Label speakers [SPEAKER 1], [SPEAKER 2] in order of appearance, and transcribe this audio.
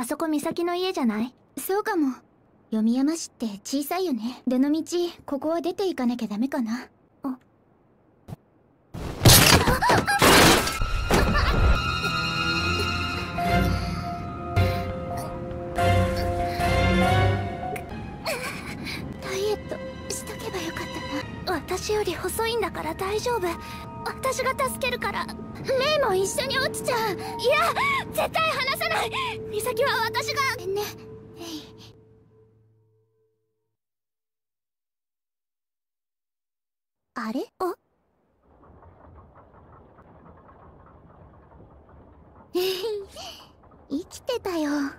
[SPEAKER 1] あそこ美咲の家じゃない？
[SPEAKER 2] そうかも。読山市って小さいよね。どのみちここは出ていかなきゃダメかな？
[SPEAKER 1] あ
[SPEAKER 2] ダイエットしとけばよかったな。
[SPEAKER 1] 私より細いんだから大丈夫。私が助けるから
[SPEAKER 2] レイも一緒に落ちちゃう。
[SPEAKER 1] いや絶対離さない。美咲は私が。
[SPEAKER 2] ね。レイあれ？
[SPEAKER 1] あ？
[SPEAKER 2] 生きてたよ